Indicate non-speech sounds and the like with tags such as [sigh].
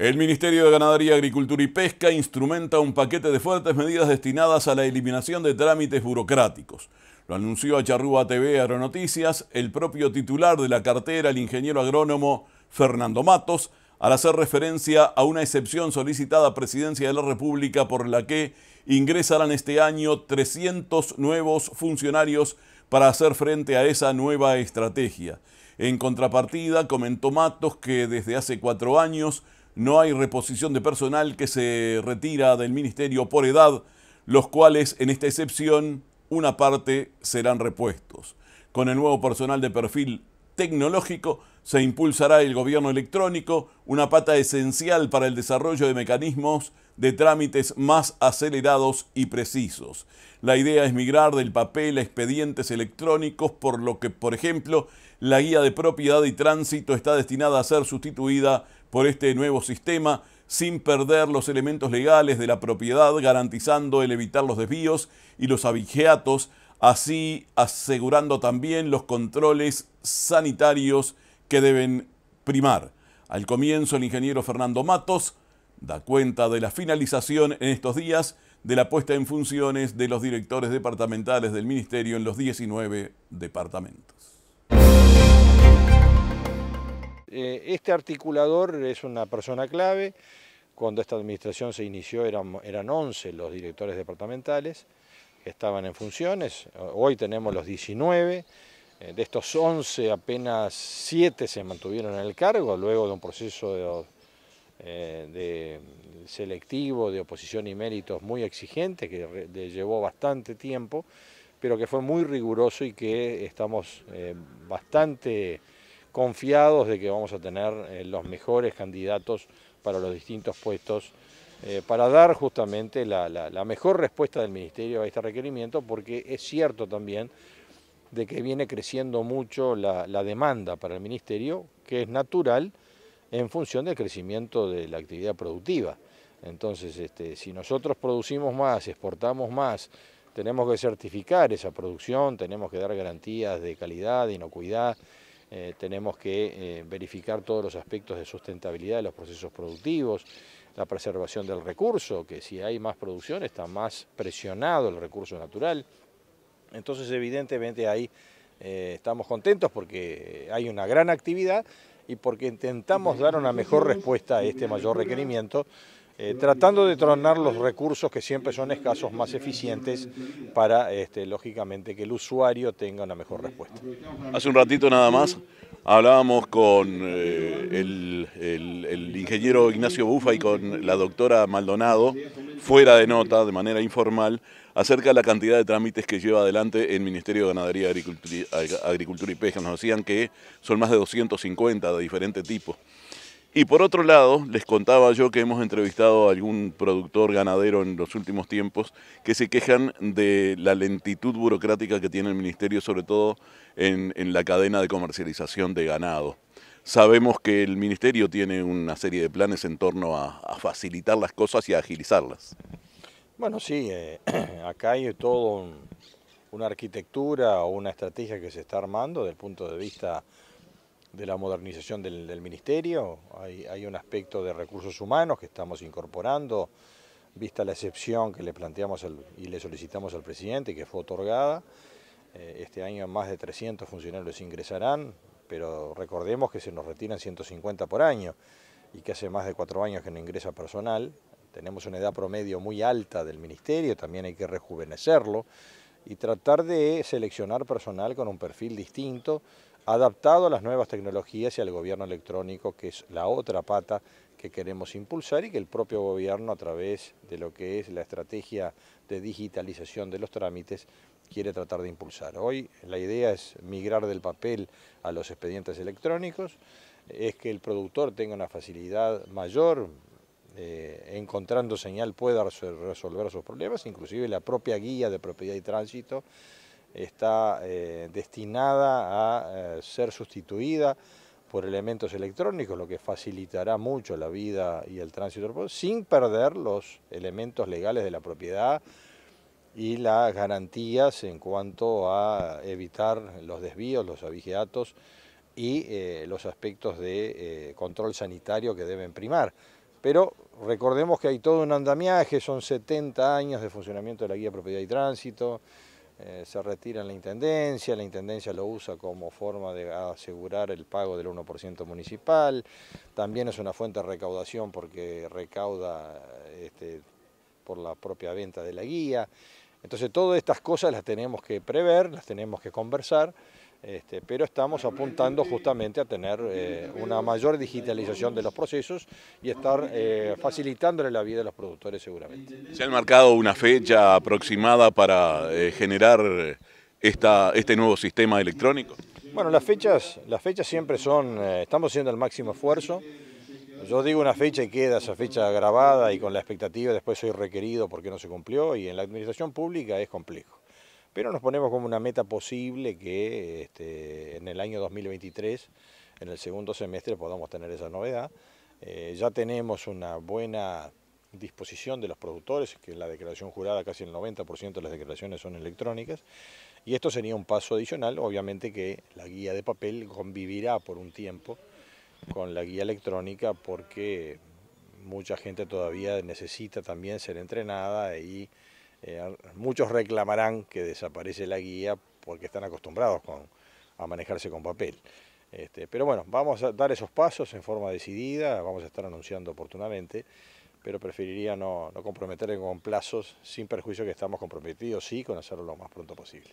El Ministerio de Ganadería, Agricultura y Pesca instrumenta un paquete de fuertes medidas destinadas a la eliminación de trámites burocráticos. Lo anunció a Charrúa TV Aeronoticias el propio titular de la cartera, el ingeniero agrónomo Fernando Matos, al hacer referencia a una excepción solicitada a Presidencia de la República por la que ingresarán este año 300 nuevos funcionarios para hacer frente a esa nueva estrategia. En contrapartida, comentó Matos que desde hace cuatro años no hay reposición de personal que se retira del ministerio por edad, los cuales en esta excepción una parte serán repuestos. Con el nuevo personal de perfil tecnológico se impulsará el gobierno electrónico, una pata esencial para el desarrollo de mecanismos de trámites más acelerados y precisos. La idea es migrar del papel a expedientes electrónicos, por lo que, por ejemplo, la guía de propiedad y tránsito está destinada a ser sustituida por este nuevo sistema sin perder los elementos legales de la propiedad, garantizando el evitar los desvíos y los abigeatos, así asegurando también los controles sanitarios que deben primar. Al comienzo, el ingeniero Fernando Matos da cuenta de la finalización en estos días de la puesta en funciones de los directores departamentales del Ministerio en los 19 departamentos. Eh, este articulador es una persona clave. Cuando esta administración se inició eran, eran 11 los directores departamentales que estaban en funciones. Hoy tenemos los 19. Eh, de estos 11, apenas 7 se mantuvieron en el cargo, luego de un proceso eh, de, selectivo, de oposición y méritos muy exigente, que llevó bastante tiempo, pero que fue muy riguroso y que estamos bastante confiados de que vamos a tener eh, los mejores candidatos para los distintos puestos, eh, para dar justamente la, mejor respuesta del Ministerio a este requerimiento, porque es cierto también de que viene creciendo mucho la, demanda para el Ministerio, que es natural en función del crecimiento de la actividad productiva. Entonces, este, si nosotros producimos más, exportamos más, tenemos que certificar esa producción, tenemos que dar garantías de calidad, de inocuidad, eh, tenemos que eh, verificar todos los aspectos de sustentabilidad de los procesos productivos, la preservación del recurso, que si hay más producción está más presionado el recurso natural. Entonces evidentemente ahí eh, estamos contentos porque hay una gran actividad y porque intentamos dar una mejor respuesta a este mayor requerimiento eh, tratando de tronar los recursos que siempre son escasos más eficientes para, este, lógicamente, que el usuario tenga una mejor respuesta. Hace un ratito nada más hablábamos con eh, el, ingeniero Ignacio Bufa y con la doctora Maldonado, fuera de nota, de manera informal, acerca de la cantidad de trámites que lleva adelante el Ministerio de Ganadería, Agricultura, y Pesca. Nos decían que son más de 250 de diferente tipo. Y por otro lado, les contaba yo que hemos entrevistado a algún productor ganadero en los últimos tiempos que se quejan de la lentitud burocrática que tiene el Ministerio, sobre todo en, la cadena de comercialización de ganado. Sabemos que el Ministerio tiene una serie de planes en torno a, facilitar las cosas y a agilizarlas. Bueno, sí, eh, [clears throat] acá hay todo una arquitectura o una estrategia que se está armando desde el punto de vista de la modernización del, Ministerio, hay, un aspecto de recursos humanos que estamos incorporando, vista la excepción que le planteamos y le solicitamos al presidente, que fue otorgada. Eh, este año más de 300 funcionarios ingresarán, pero recordemos que se nos retiran 150 por año y que hace más de cuatro años que no ingresa personal. Tenemos una edad promedio muy alta del Ministerio, también hay que rejuvenecerlo y tratar de seleccionar personal con un perfil distinto, adaptado a las nuevas tecnologías y al gobierno electrónico, que es la otra pata que queremos impulsar y que el propio gobierno a través de lo que es la estrategia de digitalización de los trámites quiere tratar de impulsar. Hoy la idea es migrar del papel a los expedientes electrónicos, es que el productor tenga una facilidad mayor, eh, encontrando señal pueda resolver sus problemas, inclusive la propia guía de propiedad y tránsito está eh, destinada a eh, ser sustituida por elementos electrónicos, lo que facilitará mucho la vida y el tránsito, sin perder los elementos legales de la propiedad y las garantías en cuanto a evitar los desvíos, los abigeatos y los aspectos de control sanitario que deben primar pero recordemos que hay todo un andamiaje, son 70 años de funcionamiento de la guía propiedad y tránsito, eh, se retira en la Intendencia, la Intendencia lo usa como forma de asegurar el pago del 1% municipal, también es una fuente de recaudación porque recauda este, por la propia venta de la guía, entonces todas estas cosas las tenemos que prever, las tenemos que conversar, este, pero estamos apuntando justamente a tener eh, una mayor digitalización de los procesos y estar eh, facilitándole la vida a los productores seguramente. ¿Se han marcado una fecha aproximada para eh, generar esta, este nuevo sistema electrónico? Bueno, las fechas, las fechas siempre son, estamos haciendo el máximo esfuerzo, yo digo una fecha y queda esa fecha grabada y con la expectativa después soy requerido porque no se cumplió y en la administración pública es complejo. Pero nos ponemos como una meta posible que este, en el año 2023, en el segundo semestre, podamos tener esa novedad. Eh, ya tenemos una buena disposición de los productores, que la declaración jurada casi el 90% de las declaraciones son electrónicas, y esto sería un paso adicional, obviamente que la guía de papel convivirá por un tiempo con la guía electrónica porque mucha gente todavía necesita también ser entrenada y eh, muchos reclamarán que desaparece la guía porque están acostumbrados a manejarse con papel. Este, pero bueno, vamos a dar esos pasos en forma decidida, vamos a estar anunciando oportunamente, pero preferiría no, no comprometerme con plazos sin perjuicio que estamos comprometidos, sí, con hacerlo lo más pronto posible.